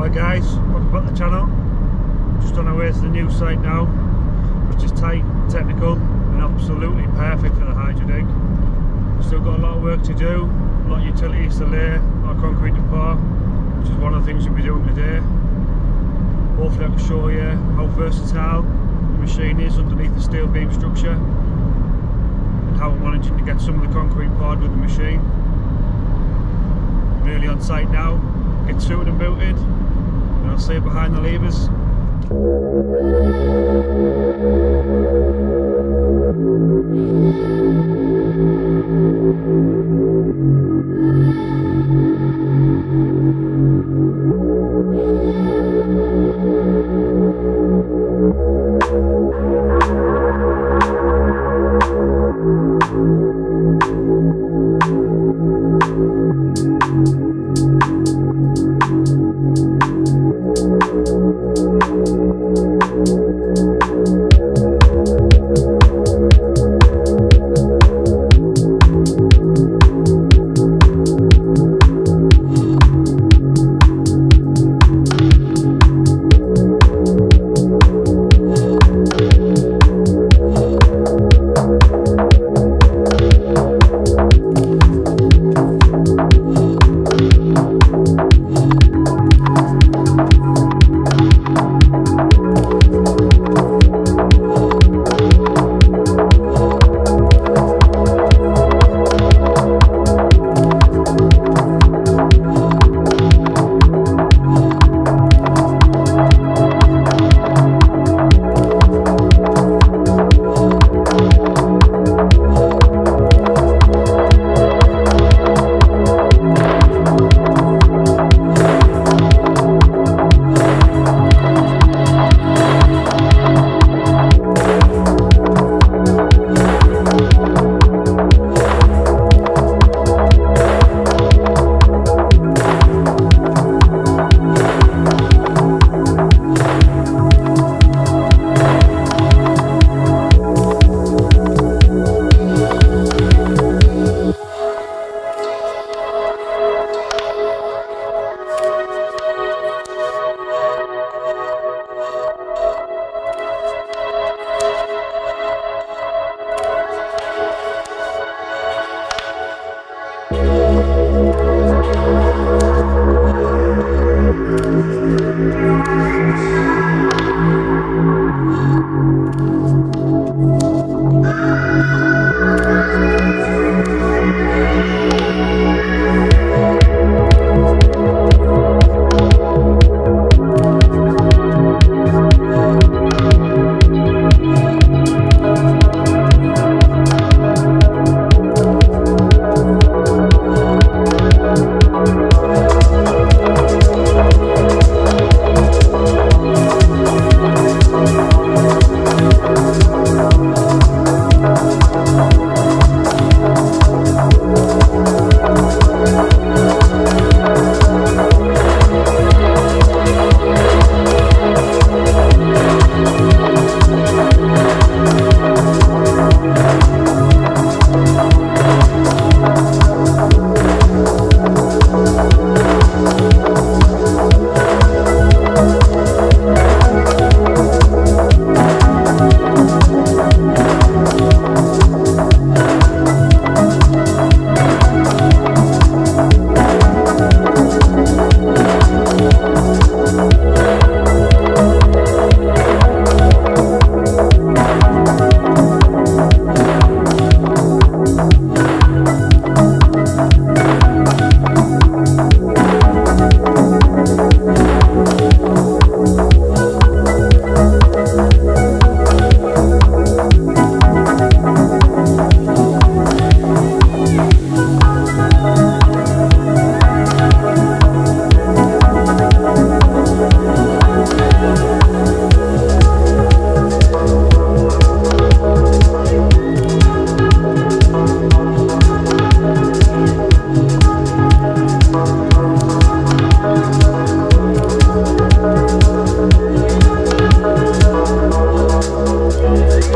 Hi guys, welcome back to the channel. Just on our way to the new site now, which is tight, technical, and absolutely perfect for the Hydradig. Still got a lot of work to do, a lot of utilities to lay, a lot of concrete to pour, which is one of the things we'll be doing today. Hopefully I can show you how versatile the machine is underneath the steel beam structure and how I'm managing to get some of the concrete poured with the machine. Really on site now, get suited and booted, I'll see it behind the levers.